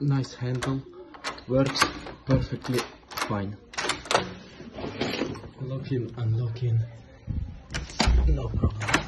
nice handle, works perfectly fine. Locking, unlocking, no problem.